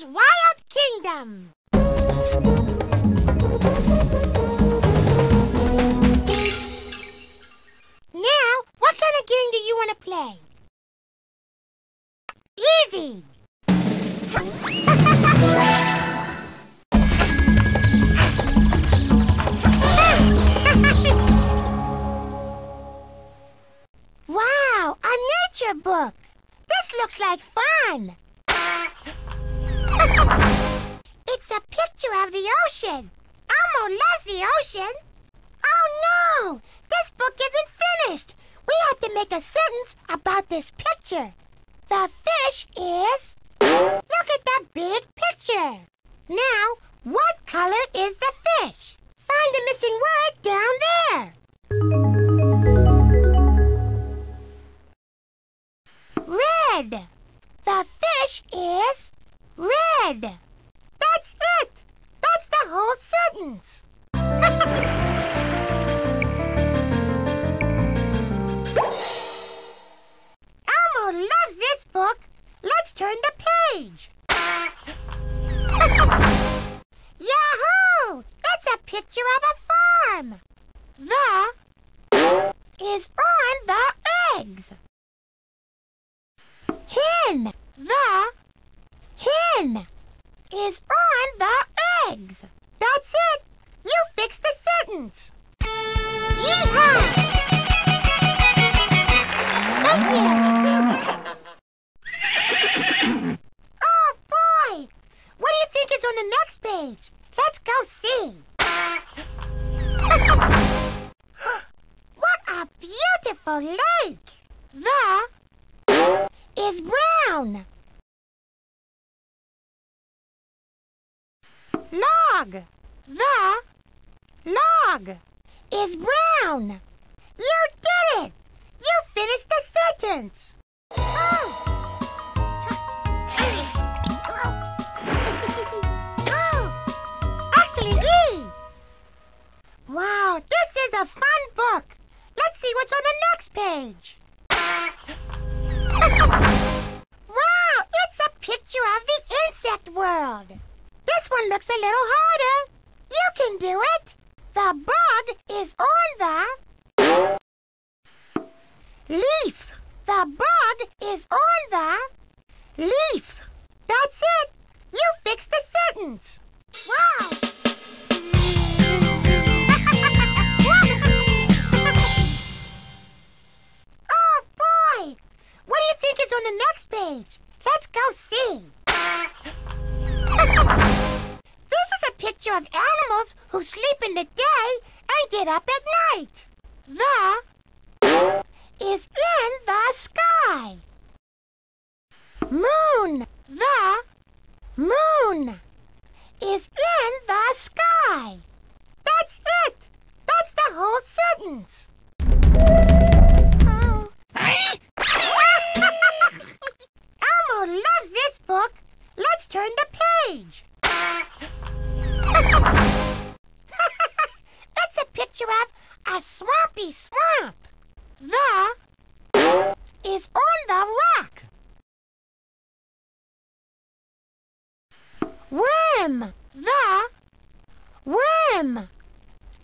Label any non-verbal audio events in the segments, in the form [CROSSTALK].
Elmo's Wild Kingdom. Now, what kind of game do you want to play? Easy. [LAUGHS] wow, a nature book. This looks like fun. It's a picture of the ocean. Elmo loves the ocean. Oh no! This book isn't finished. We have to make a sentence about this picture. The fish is... Look at that big picture. Now, sentence. Elmo loves this book. Let's turn the page. Yahoo! It's a picture of a farm. The is on the eggs. Hen. The hen is on the eggs. That's it. You fixed the sentence. Yeehaw! Thank you. [LAUGHS] Oh, boy. What do you think is on the next page? Let's go see. [LAUGHS] what a beautiful lake. The is brown. Log. The log is brown. You did it! You finished the sentence. Oh. [LAUGHS] oh. Excellent. Wow, this is a fun book. Let's see what's on the next page. Looks a little harder. You can do it. The bug is on the leaf. The bug is on the leaf. That's it. You fixed the sentence. Wow. [LAUGHS] oh, boy. What do you think is on the next page? Let's go see. [LAUGHS] picture of animals who sleep in the day and get up at night. The is in the sky. Moon. The moon is in the sky. That's it. That's the whole sentence. [LAUGHS] Elmo loves this book. Let's turn Worm. The worm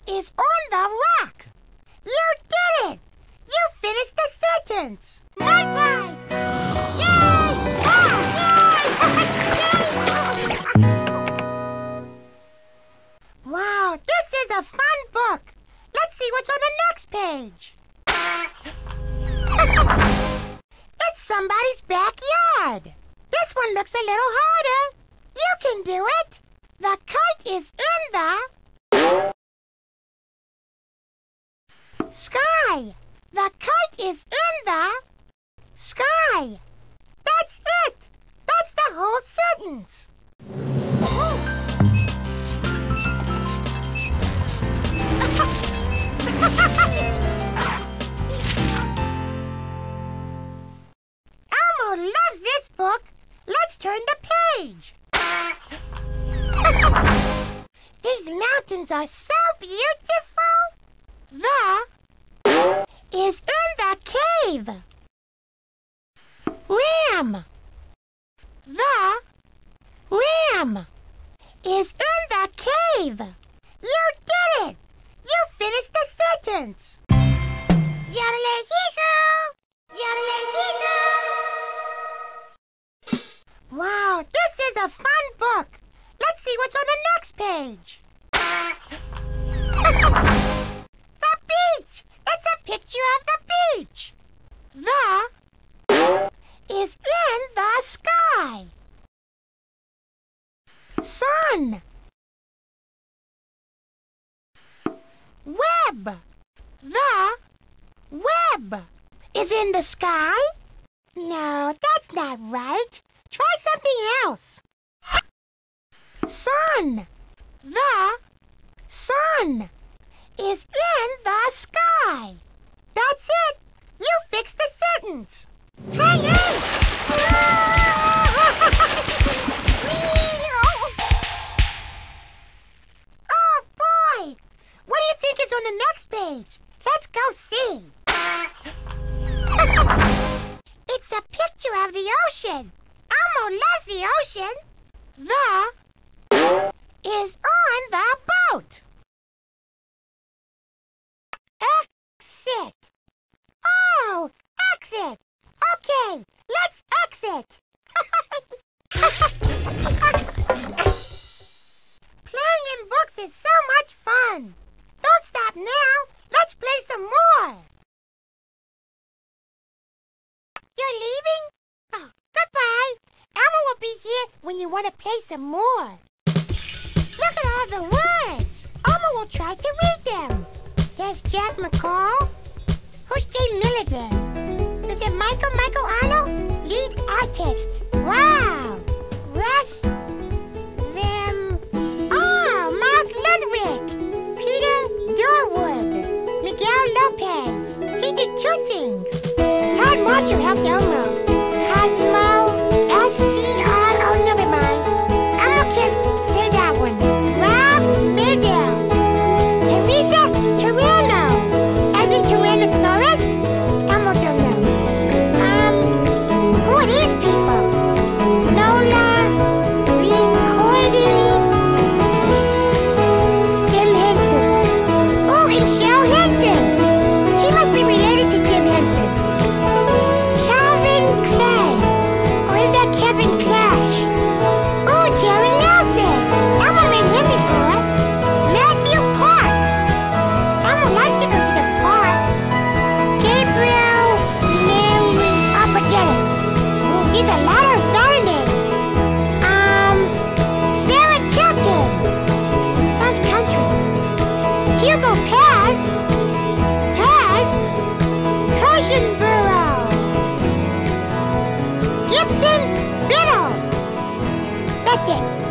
is on the rock. You did it. You finished the sentence. Magpies! Yay! Ah, yay! [LAUGHS] wow, this is a fun book. Let's see what's on the next page. [LAUGHS] it's somebody's backyard. This one looks a little harder. You can do it. The kite is in the sky. The kite is in the sky. That's it. That's the whole sentence. Mountains are so beautiful. The is in the cave. Ram. The ram is in the cave. You did it! You finished the sentence. Wow, this is a fun book. Let's see what's on the next page. Picture of the beach. The is in the sky. Sun. Web. The web is in the sky? No, that's not right. Try something else. Sun. The sun is in the sky. That's it. You fixed the sentence. Hey! [LAUGHS] oh, boy! What do you think is on the next page? Let's go see. [LAUGHS] it's a picture of the ocean. Elmo loves the ocean. The is on the boat. Exit. Oh, exit. Okay, let's exit. [LAUGHS] Playing in books is so much fun. Don't stop now. Let's play some more. You're leaving? Oh, goodbye. Elmo will be here when you want to play some more. Look at all the words. Elmo will try to read them. There's Jack McCall. Who's Jay Milligan? Is it Michael Michael Arnold? Lead artist. Wow. Russ Zim. Oh, Miles Ludwig. Peter Dorwood. Miguel Lopez. He did two things. Todd Marshall helped Elmo. Gibson Biddle. That's it.